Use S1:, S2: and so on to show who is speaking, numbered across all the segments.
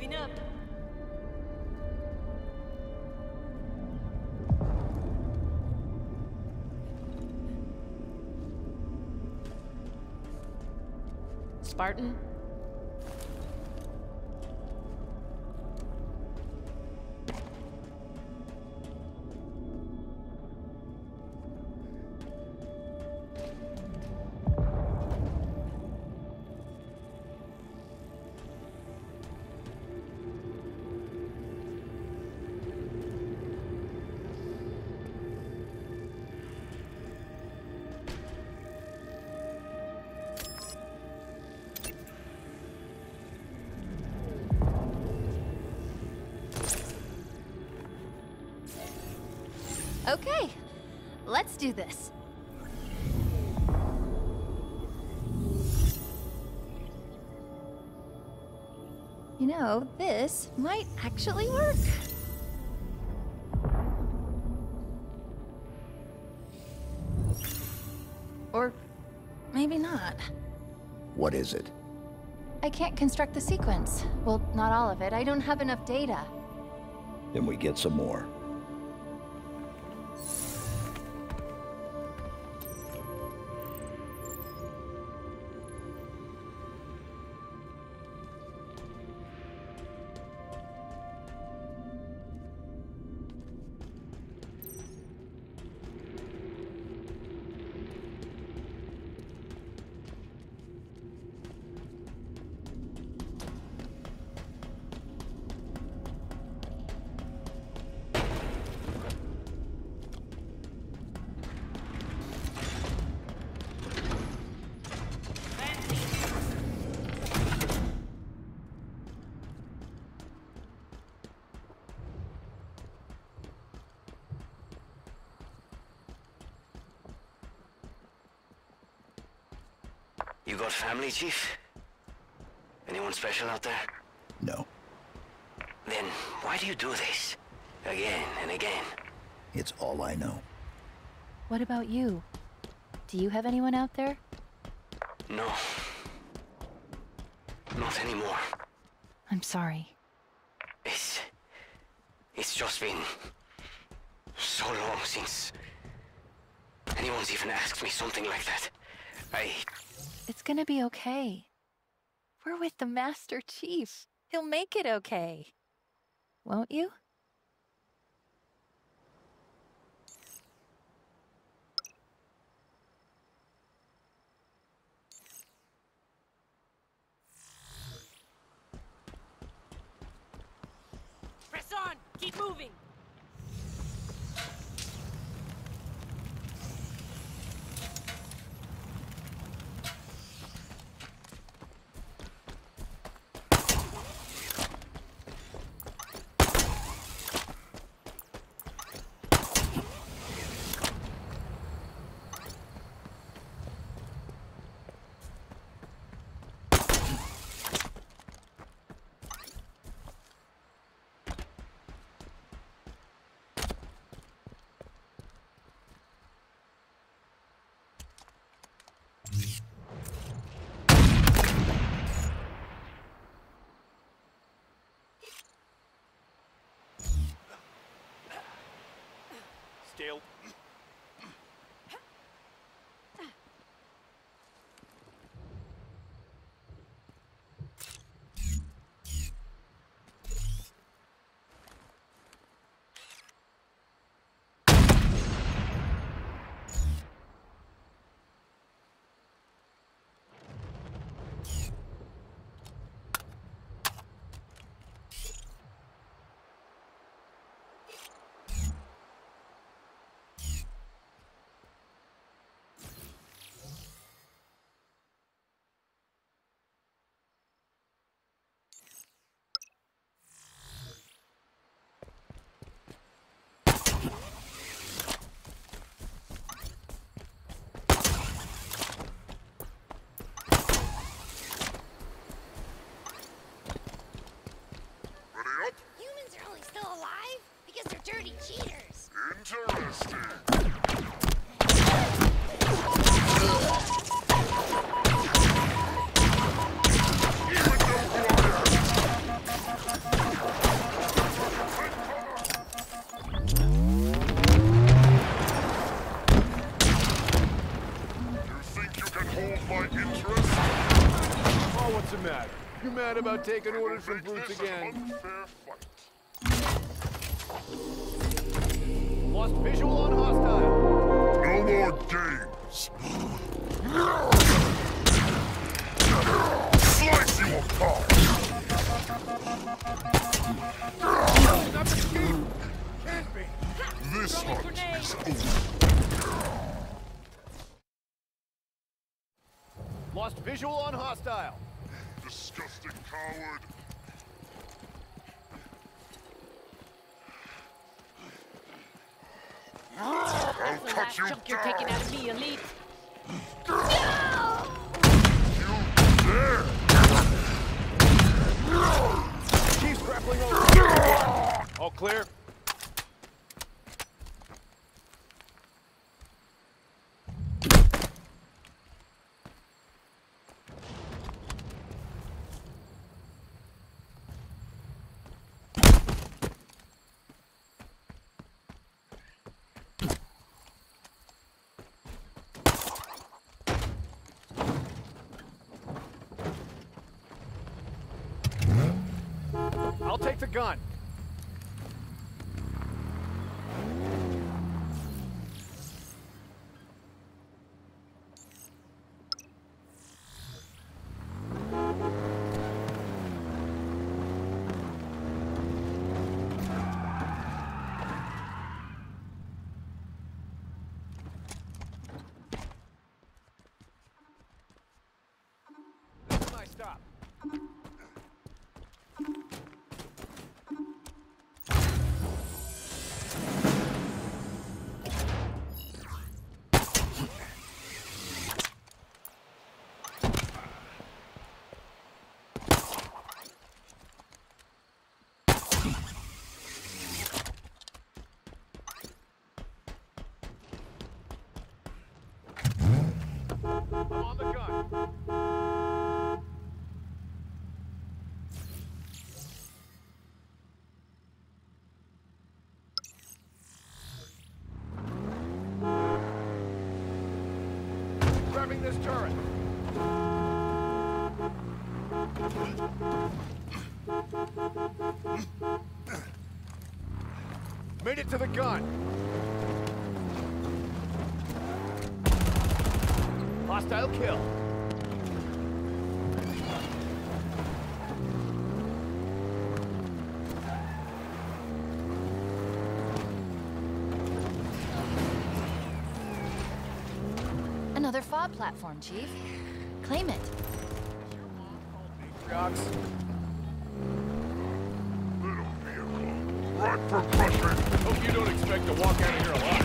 S1: Moving up.
S2: Spartan?
S3: Let's do this. You know, this might actually work. Or maybe not.
S4: What is it?
S3: I can't construct the sequence. Well, not all of it. I don't have enough data.
S4: Then we get some more.
S5: Got family, Chief? Anyone special out there?
S4: No.
S5: Then why do you do this? Again and again.
S4: It's all I know.
S3: What about you? Do you have anyone out there?
S5: No. Not anymore.
S3: I'm sorry.
S5: It's... It's just been... so long since... anyone's even asked me something like that. I...
S3: It's gonna be okay. We're with the Master Chief. He'll make it okay. Won't you?
S6: Dale. About taking orders from brutes again? Lost visual on hostile.
S7: No more games. Slice you apart.
S6: Not the chief! Can't be!
S7: This hunt is over.
S6: Lost visual on hostile.
S7: Disgusting coward. I'll
S1: That's
S7: cut
S1: last
S7: you
S1: chunk you're taking out of me, Elite.
S7: You dare!
S6: Chief's grappling over. All clear? The gun. Turret. Made it to the gun. Hostile kill.
S3: Another fob platform, Chief. Claim it.
S7: Little vehicle. For crushing.
S6: Hope you don't expect to walk out of here alive.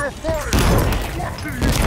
S7: Under fire! What do you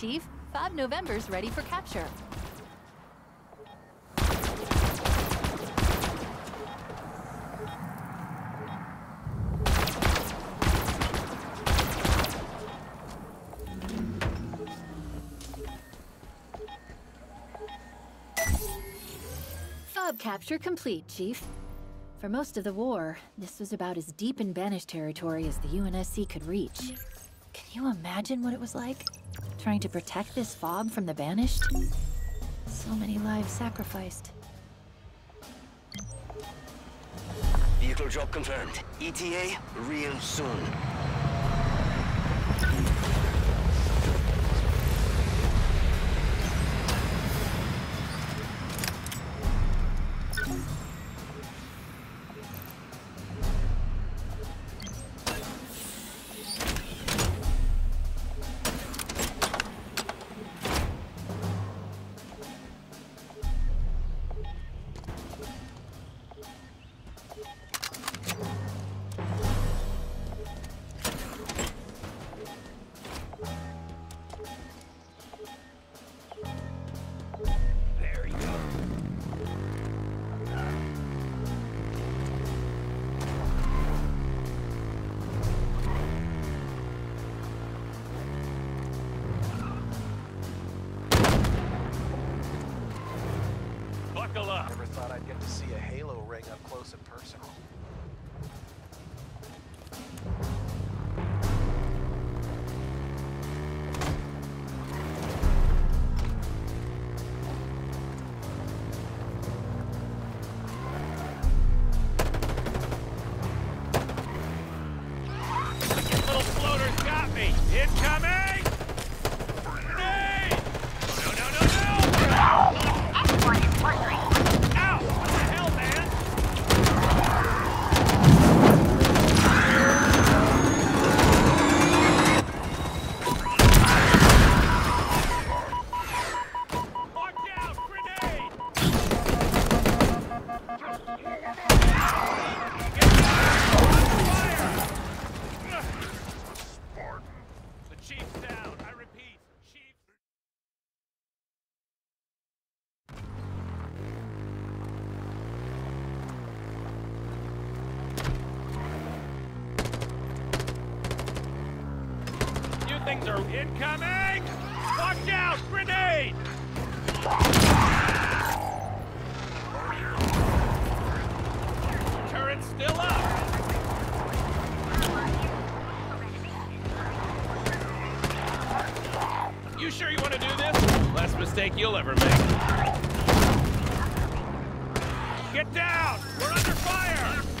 S3: Chief. Five November's ready for capture. Fob capture complete, Chief. For most of the war, this was about as deep in banished territory as the UNSC could reach. Can you imagine what it was like? Trying to protect this fob from the banished? So many lives sacrificed.
S5: Vehicle drop confirmed. ETA real soon.
S8: Get to see a Halo ring up close and personal.
S7: Things are incoming! Watch out! Grenade! Turret's still up! You sure you want to do this? Last mistake you'll ever make. Get down! We're under fire!